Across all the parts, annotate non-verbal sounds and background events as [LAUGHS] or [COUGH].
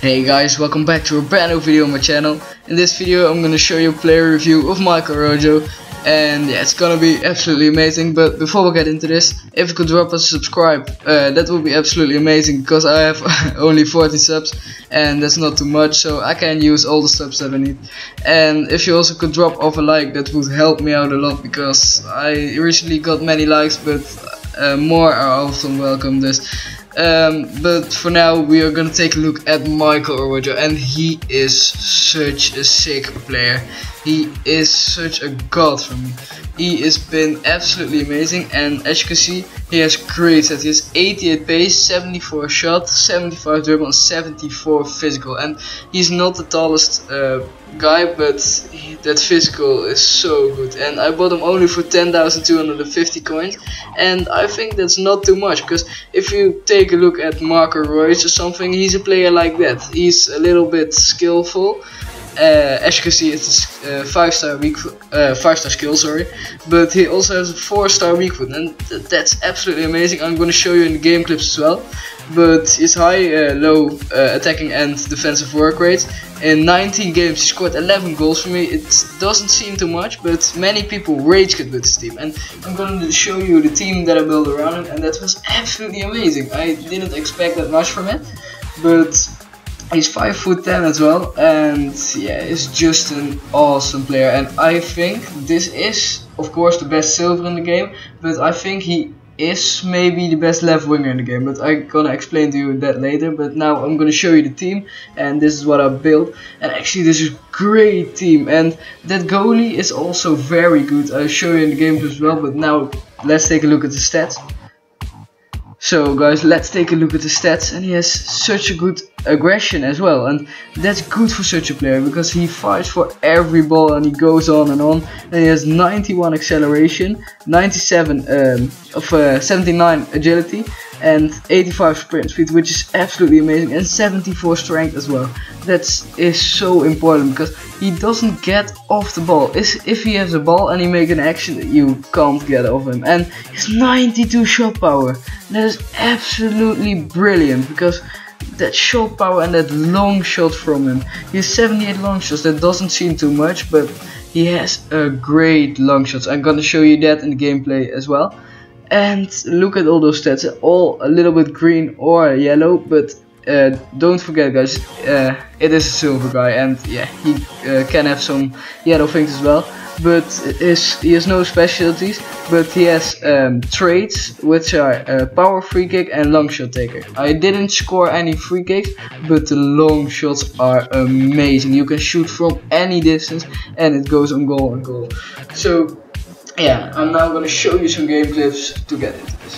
Hey guys, welcome back to a brand new video on my channel. In this video I'm gonna show you a player review of Michael Arroyo and yeah, it's gonna be absolutely amazing but before we get into this, if you could drop us a subscribe, uh, that would be absolutely amazing because I have [LAUGHS] only 40 subs and that's not too much so I can use all the subs that I need. And if you also could drop off a like that would help me out a lot because I recently got many likes but uh, more are often welcome this um, but for now we are gonna take a look at Michael Arroyo and he is such a sick player. He is such a god for me. He has been absolutely amazing and as you can see he has great stats. He has 88 pace, 74 shot, 75 dribble and 74 physical. And he's not the tallest uh, guy but he, that physical is so good. And I bought him only for 10,250 coins. And I think that's not too much because if you take a look at Marco Reus or something he's a player like that. He's a little bit skillful uh, as you can see it's a uh, 5 star uh, 5 star skill sorry. But he also has a 4 star weak foot and th that's absolutely amazing. I'm gonna show you in the game clips as well. But his high uh, low uh, attacking and defensive work rate. In 19 games he scored 11 goals for me. It doesn't seem too much but many people rage quit with this team. And I'm going to show you the team that I built around him and that was absolutely amazing. I didn't expect that much from it but He's 5 foot 10 as well and yeah, he's just an awesome player. And I think this is of course the best silver in the game but I think he is maybe the best left winger in the game but I'm gonna explain to you that later but now I'm gonna show you the team and this is what I built. And actually this is a great team and that goalie is also very good. I'll show you in the game as well but now let's take a look at the stats. So guys, let's take a look at the stats and he has such a good aggression as well. And that's good for such a player because he fights for every ball and he goes on and on. And he has 91 acceleration, 97 um, of uh, 79 agility and 85 sprint speed which is absolutely amazing. And 74 strength as well. That is so important because he doesn't get off the ball. If he has a ball and he make an action you can't get off him. And his 92 shot power. That is absolutely brilliant because that shot power and that long shot from him. He has 78 long shots that doesn't seem too much but he has a great long shots. I'm gonna show you that in the gameplay as well. And look at all those stats all a little bit green or yellow but uh, don't forget guys uh, it is a silver guy and yeah he uh, can have some yellow things as well but his, he has no specialties but he has um, traits which are uh, power free kick and long shot taker. I didn't score any free kicks but the long shots are amazing. You can shoot from any distance and it goes on goal and goal. So yeah, I'm now gonna show you some game clips to get into this.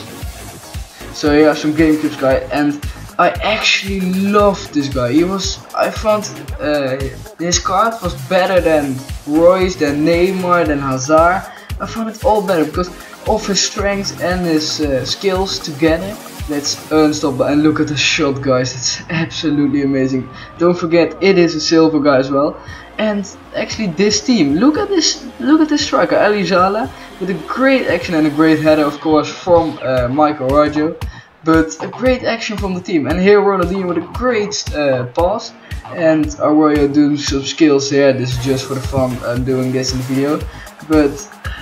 So here are some game clips guy and I actually love this guy. He was, I found uh, his card was better than Reus, than Neymar, than Hazard. I found it all better because of his strength and his uh, skills together. That's unstoppable and look at the shot guys, it's [LAUGHS] absolutely amazing. Don't forget it is a silver guy as well. And actually this team, look at this look at this striker, Ali Zala, with a great action and a great header of course from uh, Michael Arroyo. But a great action from the team. And here Ronaldinho with a great uh, pass. And Arroyo doing some skills here. This is just for the fun I'm doing this in the video. But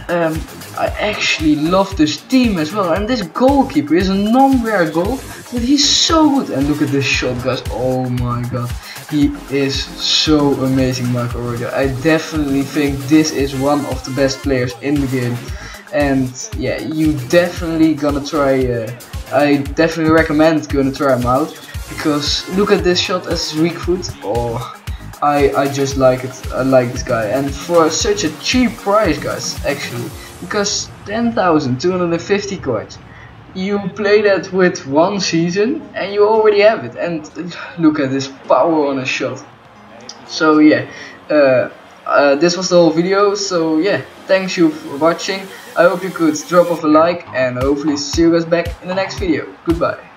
um, I actually love this team as well. And this goalkeeper is a non-rare goal. But he's so good. And look at this shot guys. Oh my god. He is so amazing Michael Arroyo. I definitely think this is one of the best players in the game. And yeah, you definitely gonna try uh, I definitely recommend going to try him out because look at this shot as weak foot. Oh, I I just like it. I like this guy, and for such a cheap price, guys, actually, because 10,250 coins. You play that with one season and you already have it. And look at this power on a shot. So yeah, uh, uh, this was the whole video. So yeah, thanks you for watching. I hope you could drop off a like and hopefully see you guys back in the next video. Goodbye.